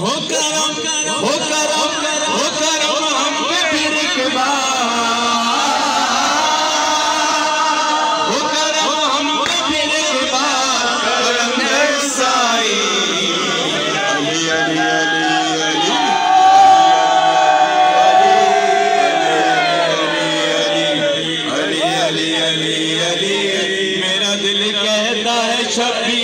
हो करम अली मेरा दिल कहता है शबीर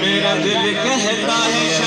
मेरा दिल कहता है